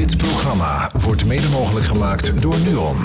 Dit programma wordt mede mogelijk gemaakt door NUON.